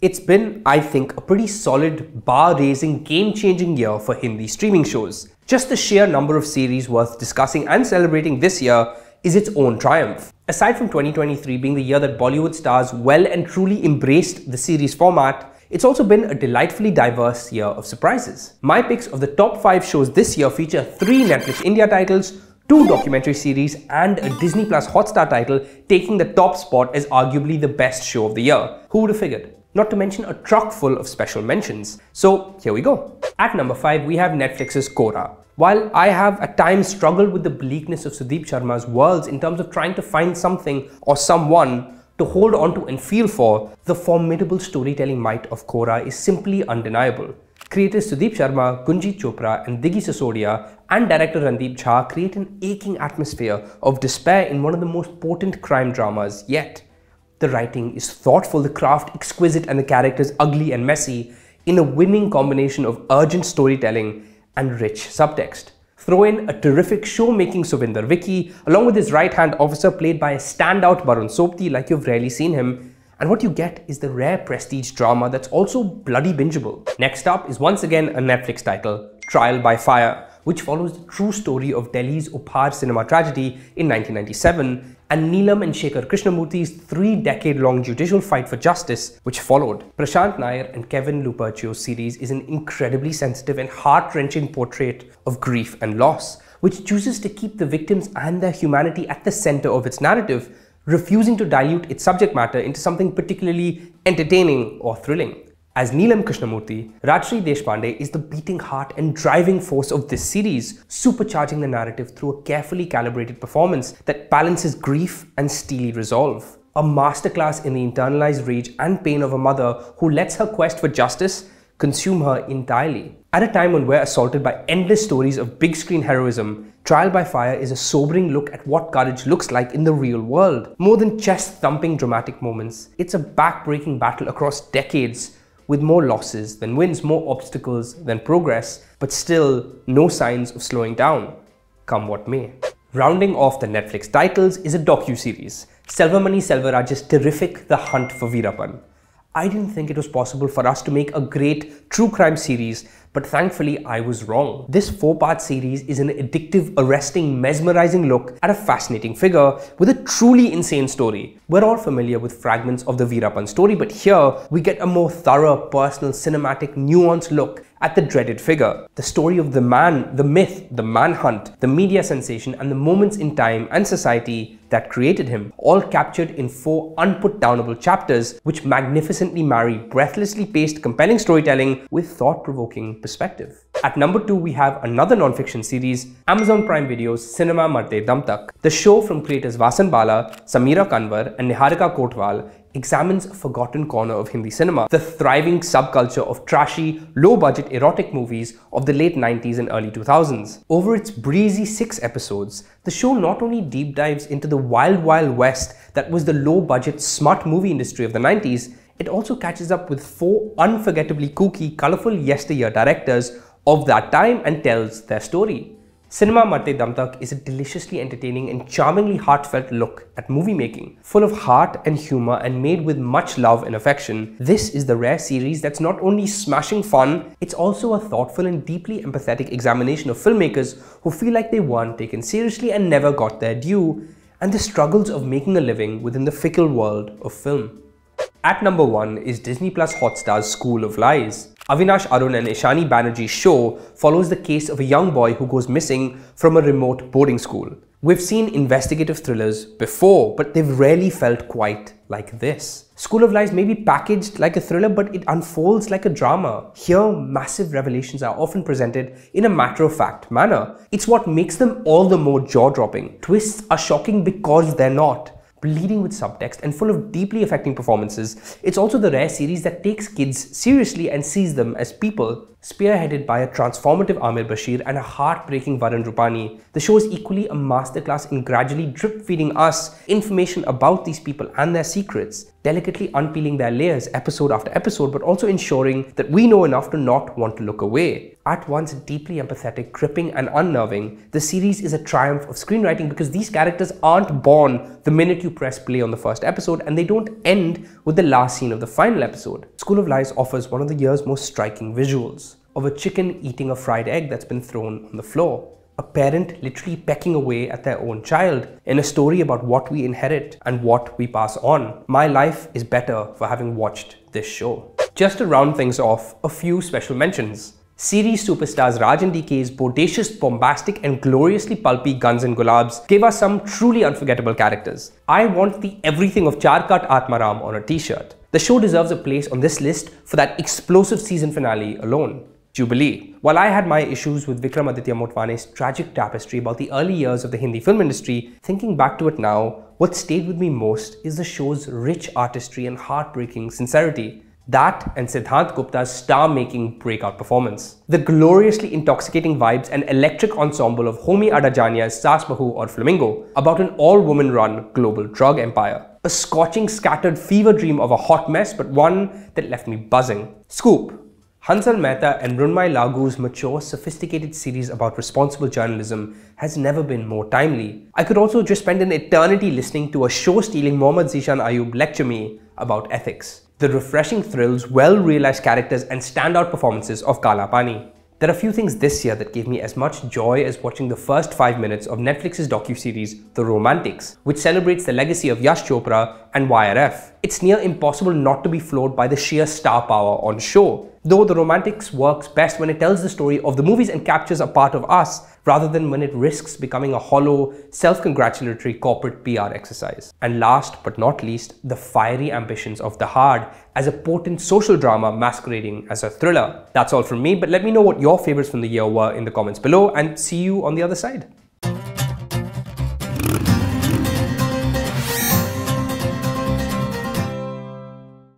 It's been, I think, a pretty solid, bar-raising, game-changing year for Hindi streaming shows. Just the sheer number of series worth discussing and celebrating this year is its own triumph. Aside from 2023 being the year that Bollywood stars well and truly embraced the series format, it's also been a delightfully diverse year of surprises. My picks of the top 5 shows this year feature 3 Netflix India titles, 2 documentary series and a Disney Plus Hotstar title taking the top spot as arguably the best show of the year. Who would have figured? Not to mention a truck full of special mentions. So here we go. At number 5, we have Netflix's Kohrra. While I have at times struggled with the bleakness of Sudeep Sharma's worlds in terms of trying to find something or someone to hold onto and feel for, the formidable storytelling might of Kohrra is simply undeniable. Creators Sudeep Sharma, Gunjit Chopra and Diggy Sisodia and director Randeep Jha create an aching atmosphere of despair in one of the most potent crime dramas yet. The writing is thoughtful, the craft exquisite, and the characters ugly and messy in a winning combination of urgent storytelling and rich subtext. Throw in a terrific show-making Suvinder Vicky, along with his right-hand officer played by a standout Varun Sobti like you've rarely seen him, and what you get is the rare prestige drama that's also bloody bingeable. Next up is once again a Netflix title, Trial by Fire, which follows the true story of Delhi's Uphaar cinema tragedy in 1997 and Neelam and Shekhar Krishnamurthy's three-decade-long judicial fight for justice, which followed. Prashant Nair and Kevin Luperchio's series is an incredibly sensitive and heart-wrenching portrait of grief and loss, which chooses to keep the victims and their humanity at the center of its narrative, refusing to dilute its subject matter into something particularly entertaining or thrilling. As Neelam Krishnamurthy, Rajshri Deshpande is the beating heart and driving force of this series, supercharging the narrative through a carefully calibrated performance that balances grief and steely resolve. A masterclass in the internalized rage and pain of a mother who lets her quest for justice consume her entirely. At a time when we're assaulted by endless stories of big screen heroism, Trial by Fire is a sobering look at what courage looks like in the real world. More than chest thumping dramatic moments, it's a back-breaking battle across decades with more losses than wins, more obstacles than progress, but still no signs of slowing down, come what may. Rounding off the Netflix titles is a docu-series, Selvamani Selvaraj's terrific The Hunt for Veerappan. I didn't think it was possible for us to make a great true crime series but thankfully I was wrong. This four-part series is an addictive, arresting, mesmerizing look at a fascinating figure with a truly insane story. We're all familiar with fragments of the Veerappan story, but here we get a more thorough, personal, cinematic, nuanced look at the dreaded figure. The story of the man, the myth, the manhunt, the media sensation, and the moments in time and society that created him, all captured in four unput-downable chapters which magnificently marry breathlessly paced, compelling storytelling with thought-provoking perspective. At number 2, we have another non-fiction series, Amazon Prime Video's Cinema Marte Dum Tak. The show from creators Vasan Bala, Samira Kanwar, and Niharika Kotwal examines a forgotten corner of Hindi cinema, the thriving subculture of trashy, low-budget erotic movies of the late 90s and early 2000s. Over its breezy six episodes, the show not only deep dives into the wild wild west that was the low-budget smart movie industry of the 90s, it also catches up with four unforgettably kooky, colorful yesteryear directors of that time and tells their story. Cinema Marte Dum Tak is a deliciously entertaining and charmingly heartfelt look at movie making. Full of heart and humor and made with much love and affection, this is the rare series that's not only smashing fun, it's also a thoughtful and deeply empathetic examination of filmmakers who feel like they weren't taken seriously and never got their due, and the struggles of making a living within the fickle world of film. At number 1 is Disney Plus Hotstar's School of Lies. Avinash Arun and Ishani Banerjee's show follows the case of a young boy who goes missing from a remote boarding school. We've seen investigative thrillers before, but they've rarely felt quite like this. School of Lies may be packaged like a thriller, but it unfolds like a drama. Here, massive revelations are often presented in a matter-of-fact manner. It's what makes them all the more jaw-dropping. Twists are shocking because they're not bleeding with subtext and full of deeply affecting performances, it's also the rare series that takes kids seriously and sees them as people. Spearheaded by a transformative Amir Bashir and a heartbreaking Varun Rupani, the show is equally a masterclass in gradually drip-feeding us information about these people and their secrets, delicately unpeeling their layers episode after episode, but also ensuring that we know enough to not want to look away. At once deeply empathetic, gripping, and unnerving, the series is a triumph of screenwriting because these characters aren't born the minute you press play on the first episode and they don't end with the last scene of the final episode. School of Lies offers one of the year's most striking visuals of a chicken eating a fried egg that's been thrown on the floor a parent literally pecking away at their own child in a story about what we inherit and what we pass on. My life is better for having watched this show. Just to round things off, a few special mentions. Series superstars Raj and DK's bodacious, bombastic, and gloriously pulpy Guns and Gulaabs gave us some truly unforgettable characters. I want the everything of Chaar Cut Atmaram on a t-shirt. The show deserves a place on this list for that explosive season finale alone. Jubilee. While I had my issues with Vikramaditya Motwane's tragic tapestry about the early years of the Hindi film industry, thinking back to it now, what stayed with me most is the show's rich artistry and heartbreaking sincerity. That and Siddhant Gupta's star-making breakout performance. The gloriously intoxicating vibes and electric ensemble of Homi Adajania's Saas Bahu Aur Flamingo about an all-woman run global drug empire. A scorching, scattered fever dream of a hot mess, but one that left me buzzing. Scoop. Hansal Mehta and Mrunmayee Lagoo's mature, sophisticated series about responsible journalism has never been more timely. I could also just spend an eternity listening to a show-stealing Mohammad Zeeshan Ayyub lecture me about ethics. The refreshing thrills, well-realized characters and standout performances of Kala Pani. There are few things this year that gave me as much joy as watching the first 5 minutes of Netflix's docu-series The Romantics, which celebrates the legacy of Yash Chopra and YRF. It's near impossible not to be floored by the sheer star power on show. Though The Romantics works best when it tells the story of the movies and captures a part of us, rather than when it risks becoming a hollow, self-congratulatory corporate PR exercise. And last but not least, the fiery ambitions of Dahaad as a potent social drama masquerading as a thriller. That's all from me, but let me know what your favorites from the year were in the comments below and see you on the other side.